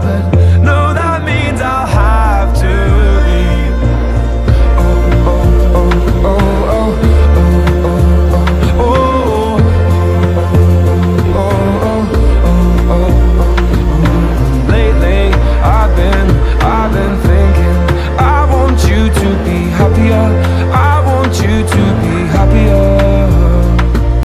But.